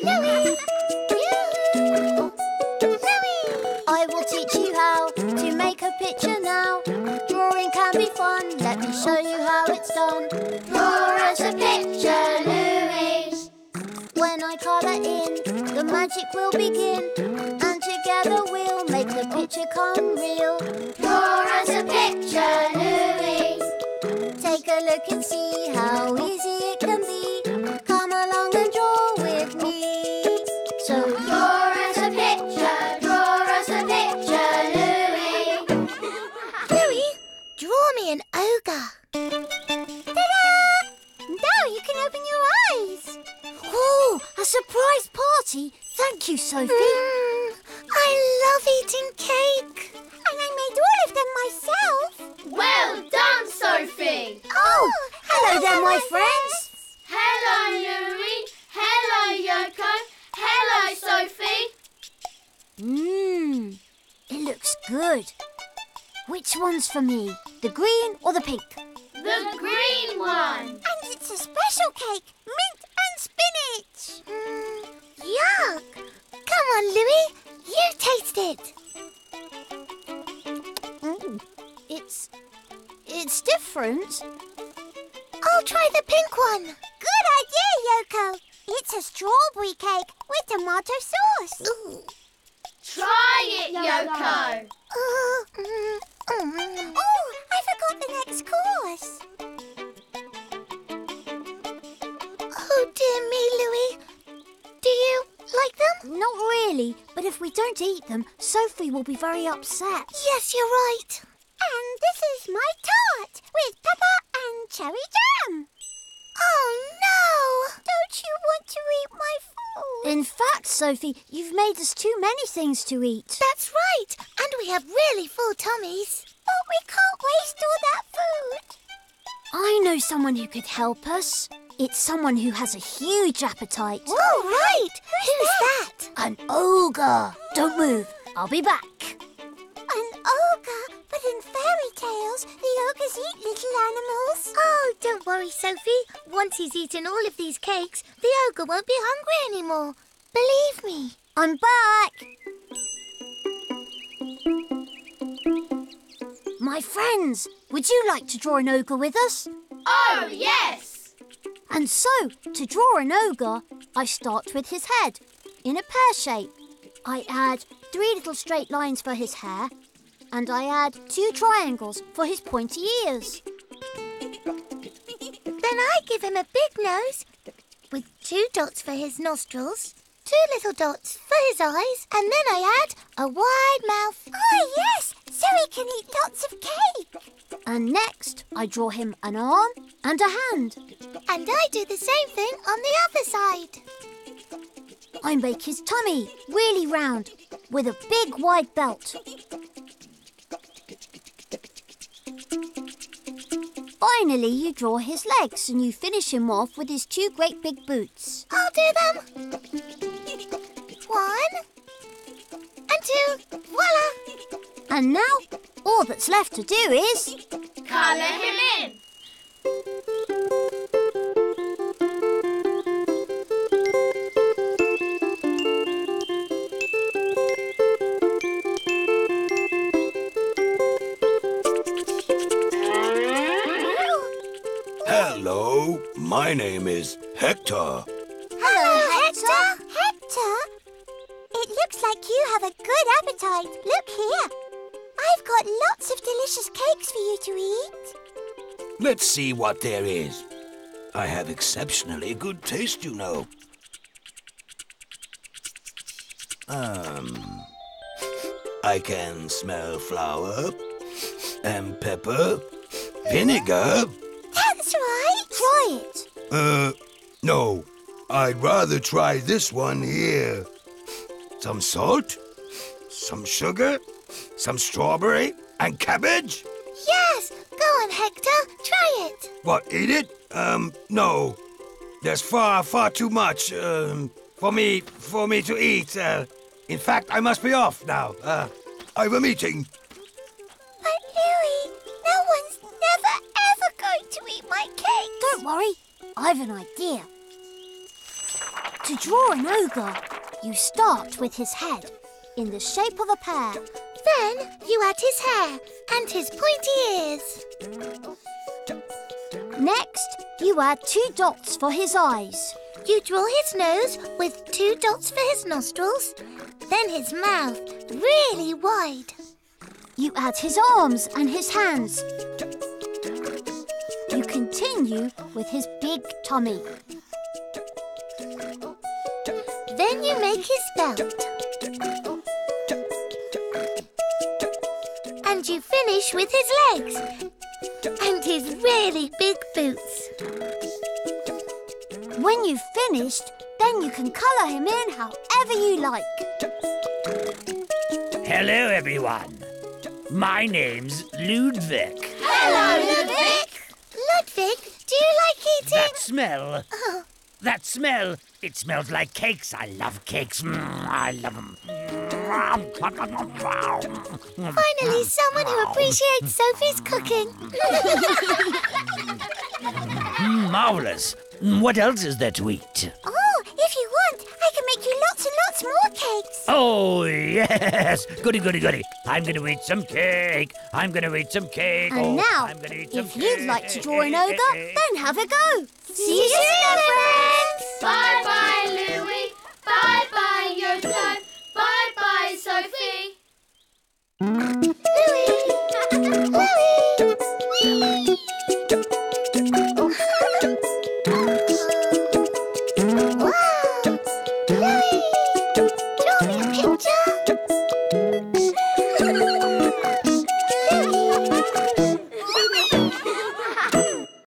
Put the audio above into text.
Louie! I will teach you how to make a picture now. Drawing can be fun. Let me show you how it's done. Draw us a picture, Louise. When I colour in, the magic will begin. And together we'll make the picture come real. Draw us a picture, Louise. Take a look and see how easy it can ogre. Ta-da! Now you can open your eyes. Oh, A surprise party. Thank you, Sophie. mm, I love eating cake. And I made all of them myself. Well done, Sophie. Oh, hello there, my friends. Hello, Louie. Hello, Yoko. Hello, Sophie. Mmm, it looks good. Which one's for me? The green or the pink? The green one. And it's a special cake, mint and spinach. Mm, yuck. Come on, Louie. You taste it. Mm, it's it's different. I'll try the pink one. Good idea, Yoko. It's a strawberry cake with tomato sauce. Ooh. Try it, Yoko. Oh, mm, mm. Oh, I forgot the next course. Oh, dear me, Louie. Do you like them? Not really, but if we don't eat them, Sophie will be very upset. Yes, you're right. And this is my tart with pepper and cherry jam. In fact, Sophie, you've made us too many things to eat. That's right. And we have really full tummies. But we can't waste all that food. I know someone who could help us. It's someone who has a huge appetite. Oh, right. Who's that? An ogre. Don't move. I'll be back. An ogre? But in fairy tales, eat little animals. Oh, don't worry, Sophie. Once he's eaten all of these cakes, the ogre won't be hungry anymore. Believe me. I'm back. My friends, would you like to draw an ogre with us? Oh, yes. And so, to draw an ogre, I start with his head, in a pear shape. I add three little straight lines for his hair, and I add two triangles for his pointy ears. Then I give him a big nose with two dots for his nostrils, two little dots for his eyes, and then I add a wide mouth. Oh, yes, so he can eat lots of cake. And next, I draw him an arm and a hand. And I do the same thing on the other side. I make his tummy really round with a big wide belt. Finally, you draw his legs and you finish him off with his two great big boots. I'll do them. One and two. Voila! And now, all that's left to do is. Colour him in. Hello, my name is Hector. Hello, Hector. Hector? It looks like you have a good appetite. Look here. I've got lots of delicious cakes for you to eat. Let's see what there is. I have exceptionally good taste, you know. Um, I can smell flour and pepper, vinegar. That's right. Try it. Uh, no. I'd rather try this one here. Some salt, some sugar, some strawberry, and cabbage. Yes, go on, Hector. Try it. What, eat it? Um, no. There's far, far too much, um, for me, for me to eat. Uh, in fact, I must be off now. Uh, I have a meeting. Worry, I've an idea. To draw an ogre, you start with his head in the shape of a pear. Then you add his hair and his pointy ears. Next, you add two dots for his eyes. You draw his nose with two dots for his nostrils, then his mouth really wide. You add his arms and his hands. You continue with his big tummy. Then you make his belt. And you finish with his legs and his really big boots. When you've finished, then you can colour him in however you like. Hello, everyone. My name's Ludwig. Hello, Ludwig. Do you like eating? That smell. Oh. That smell. It smells like cakes. I love cakes. Mm, I love them. Finally, someone who appreciates Sophie's cooking. Marvelous. What else is there to eat? oh, if you want, I can make you lots and lots more cakes. Oh, yes. Goody, goody, goody. I'm going to eat some cake. I'm going to eat some cake. And oh, now, I'm gonna eat some if you'd like to draw an ogre, then have a go. See you soon, friends. Bye